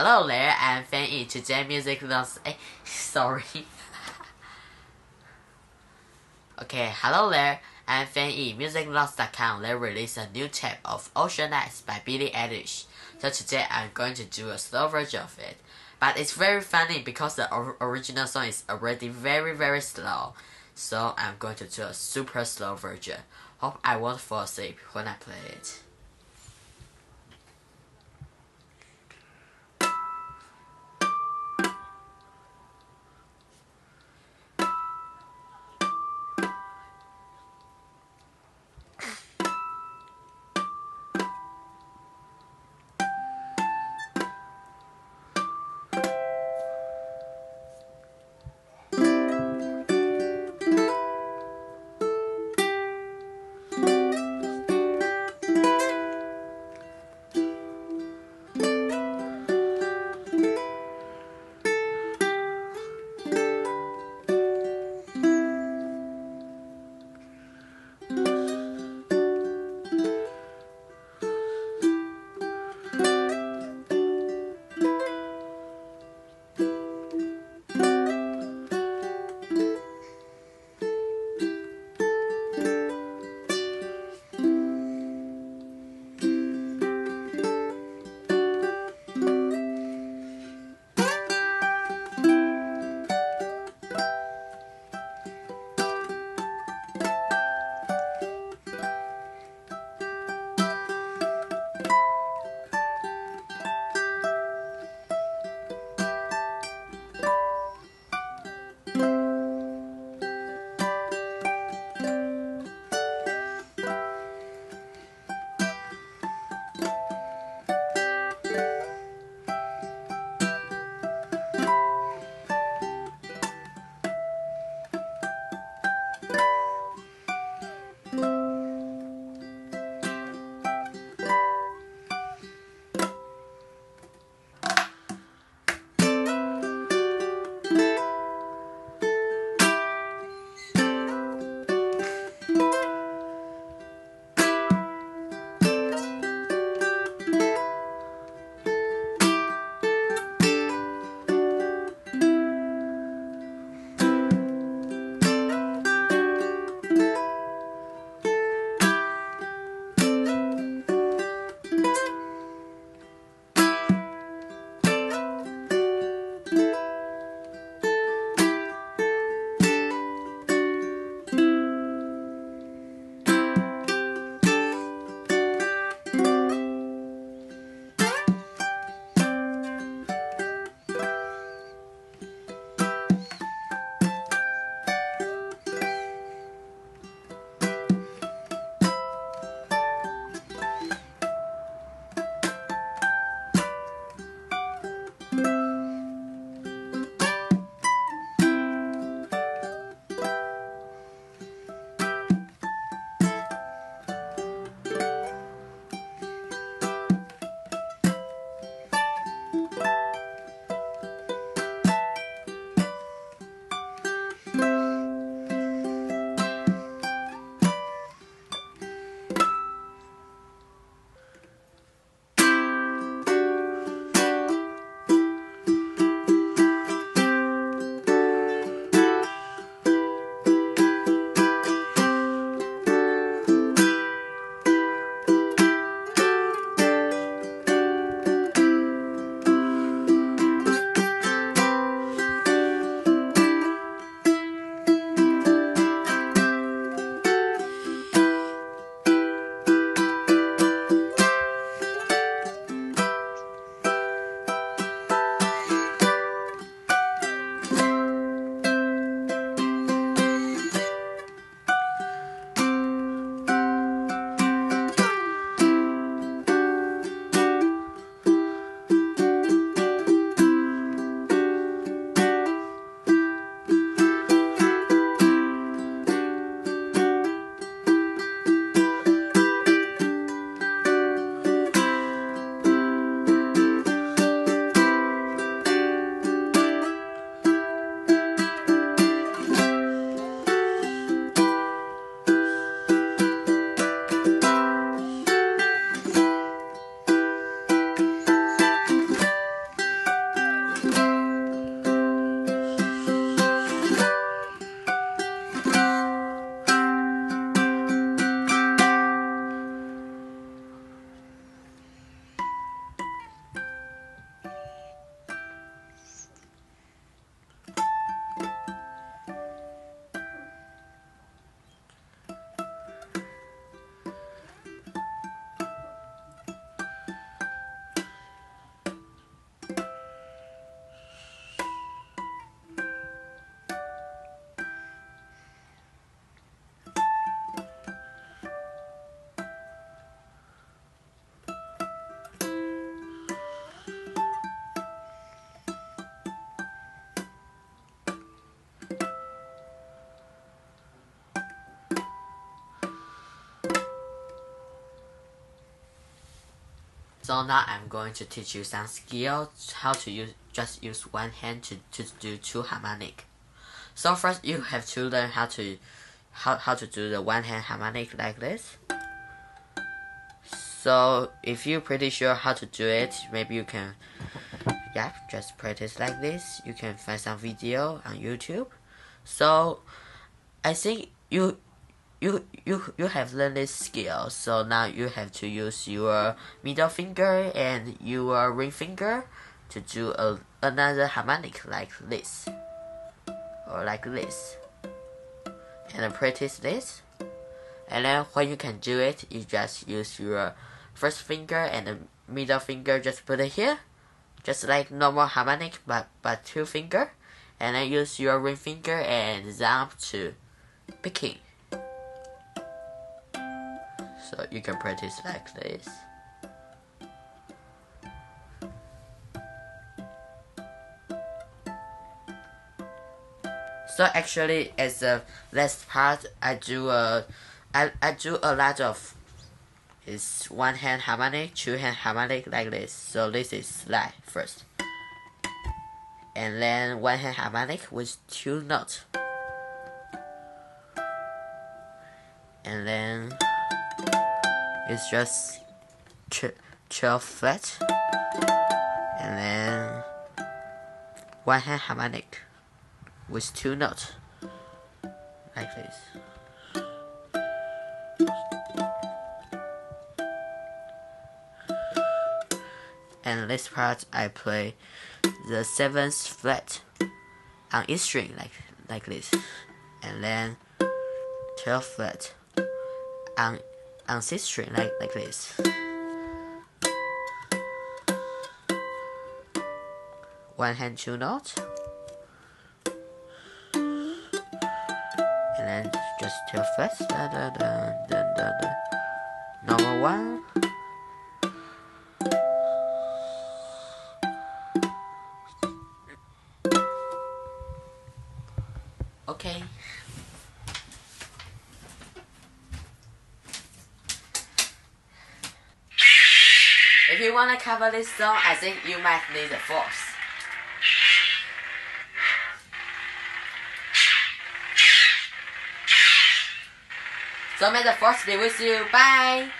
Hello there, I'm Fan Yi. Today music loves. Eh, sorry. okay, hello there, I'm Fan Yi. Musicnotes.com. They released a new tape of Ocean Eyes by Billie Eilish. So today I'm going to do a slow version of it. But it's very funny because the or original song is already very very slow. So I'm going to do a super slow version. Hope I won't fall asleep when I play it. So now I'm going to teach you some skills how to use just use one hand to, to do two harmonic. So first you have to learn how to how, how to do the one hand harmonic like this. So if you're pretty sure how to do it, maybe you can yeah, just practice like this. You can find some video on YouTube. So I think you you you you have learned this skill so now you have to use your middle finger and your ring finger to do a, another harmonic like this or like this. And practice this. And then when you can do it you just use your first finger and the middle finger just put it here. Just like normal harmonic but but two finger. And then use your ring finger and jump to picking so you can practice like this. So actually, as the last part, I do a, I, I do a lot of, is one hand harmonic, two hand harmonic like this. So this is slide first, and then one hand harmonic with two notes, and then it's just ch 12 flat. And then one hand harmonic with two notes. Like this. And this part I play the seventh flat on each string like like this. And then 12 flat on string like, like this. One hand two notes. And then just two frets. Da, da, da, da, da, da. Normal one. Okay. You wanna cover this song, I think you might need a force. So may the force be with you. Bye.